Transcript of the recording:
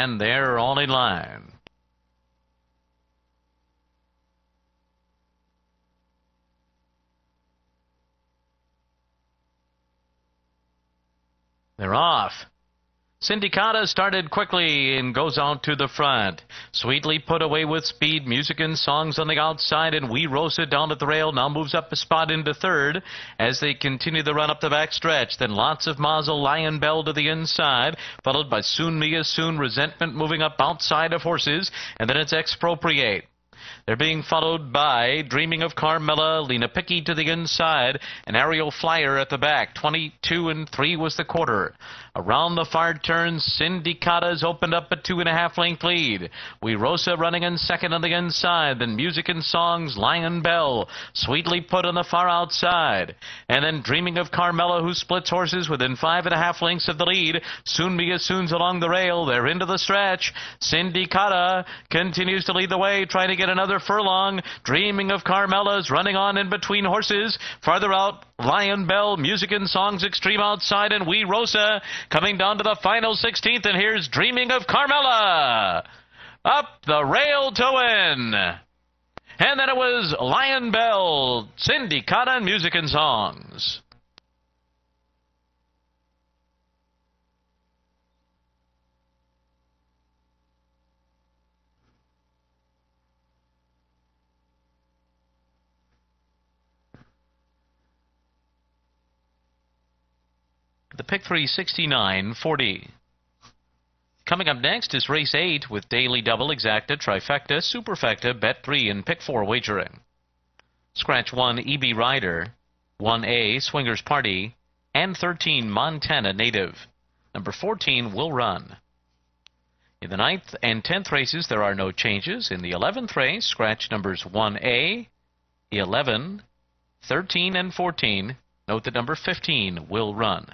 and they're all in line. They're off. Syndicata started quickly and goes out to the front. Sweetly put away with speed, music and songs on the outside, and Wee Rosa down at the rail now moves up a spot into third as they continue the run up the back stretch. Then lots of Mazel, Lion Bell to the inside, followed by Soon Mia Soon, Resentment moving up outside of horses, and then it's Expropriate. They're being followed by Dreaming of Carmela, Lena Picky to the inside, and Aerial Flyer at the back. 22 and 3 was the quarter. Around the far turn, Syndicata's opened up a two and a half length lead. We Rosa running in second on the inside. Then Music and Songs, Lion Bell, sweetly put on the far outside. And then Dreaming of Carmela, who splits horses within five and a half lengths of the lead. Soon be as soon's along the rail. They're into the stretch. Syndicata continues to lead the way, trying to get another furlong. Dreaming of Carmela's running on in between horses. Farther out, Lion Bell, Music and Songs Extreme outside, and Wee Rosa coming down to the final 16th. And here's Dreaming of Carmela. Up the rail to win. And then it was Lion Bell, Syndicata, and Music and Songs. The pick three sixty nine forty. Coming up next is race 8 with daily double, exacta, trifecta, superfecta, bet 3, and pick 4 wagering. Scratch 1 EB Rider, 1A Swingers Party, and 13 Montana Native. Number 14 will run. In the ninth and 10th races, there are no changes. In the 11th race, scratch numbers 1A, 11, 13, and 14. Note that number 15 will run.